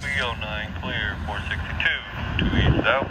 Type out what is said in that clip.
309 clear, 462 to east out.